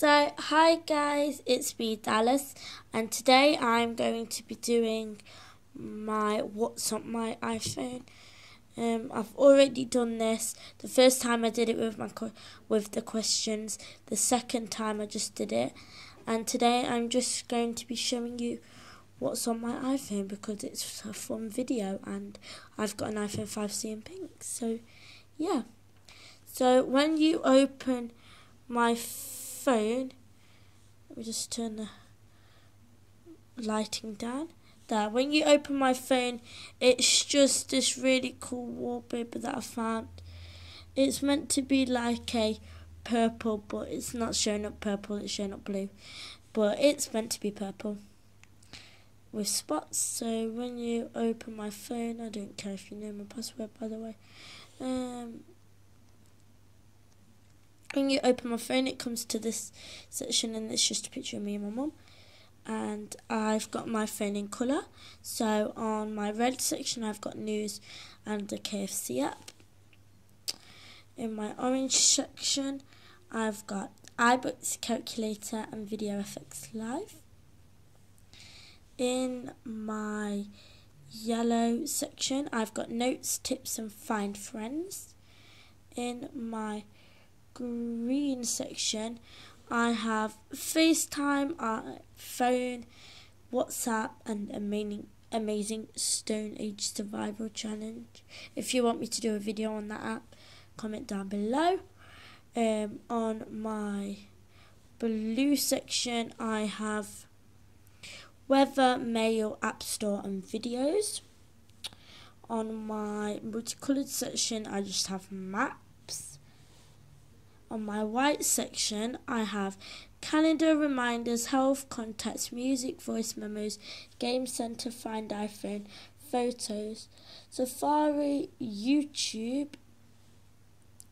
So, hi guys, it's me Dallas, and today I'm going to be doing my what's on my iPhone. Um, I've already done this. The first time I did it with my with the questions. The second time I just did it, and today I'm just going to be showing you what's on my iPhone because it's a fun video, and I've got an iPhone 5C in pink. So, yeah. So when you open my phone, let me just turn the lighting down. There, when you open my phone, it's just this really cool wallpaper that I found. It's meant to be like a purple, but it's not showing up purple, it's showing up blue. But it's meant to be purple with spots. So when you open my phone, I don't care if you know my password by the way. Um, when you open my phone, it comes to this section, and it's just a picture of me and my mum. And I've got my phone in colour. So on my red section, I've got news and the KFC app. In my orange section, I've got iBooks, calculator, and Video FX Live. In my yellow section, I've got notes, tips, and find friends. In my green section, I have FaceTime, uh, phone, WhatsApp, and amazing, amazing Stone Age Survival Challenge. If you want me to do a video on that app, comment down below. Um, on my blue section, I have weather, mail, app store, and videos. On my multicolored section, I just have map on my white section, I have calendar reminders, health, contacts, music, voice memos, game center, find iPhone, photos, Safari, YouTube.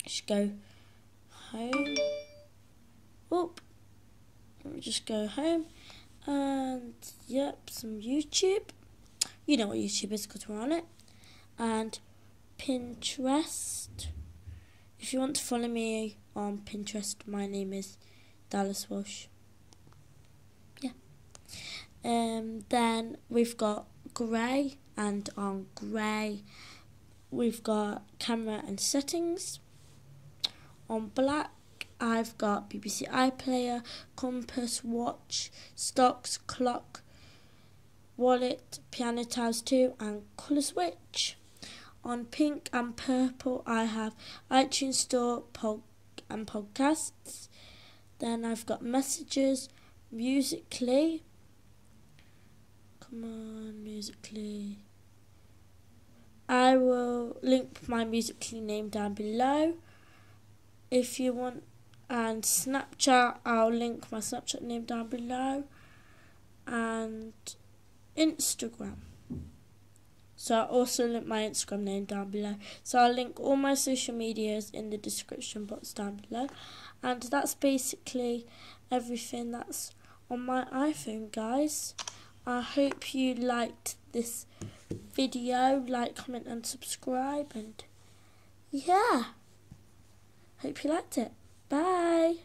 Just go home. Oop. Let me just go home. And yep, some YouTube. You know what YouTube is because we're on it. And Pinterest. If you want to follow me on Pinterest. My name is Dallas Welsh. Yeah. Um, then we've got grey, and on grey, we've got camera and settings. On black, I've got BBC iPlayer, compass, watch, stocks, clock, wallet, piano tiles 2, and colour switch. On pink and purple, I have iTunes Store, Pod and podcasts. Then I've got messages, Musical.ly. Come on, Musical.ly. I will link my Musical.ly name down below. If you want, and Snapchat, I'll link my Snapchat name down below. And Instagram. So I'll also link my Instagram name down below. So I'll link all my social medias in the description box down below. And that's basically everything that's on my iPhone, guys. I hope you liked this video. Like, comment, and subscribe. And yeah, hope you liked it. Bye.